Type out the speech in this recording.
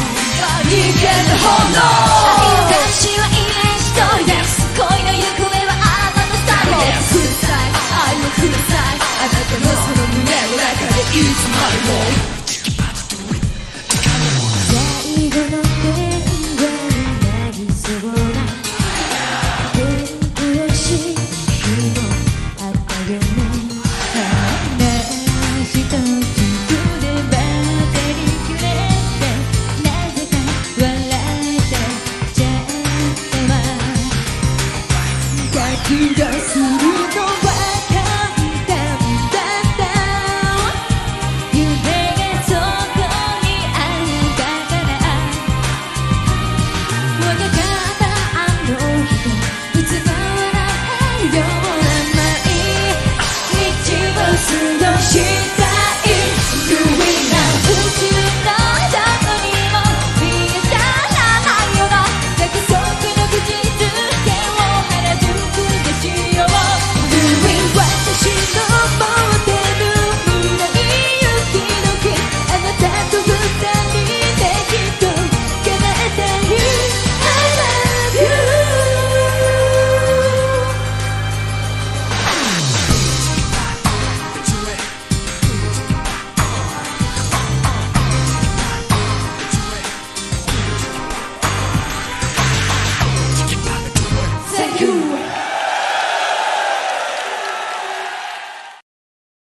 my you.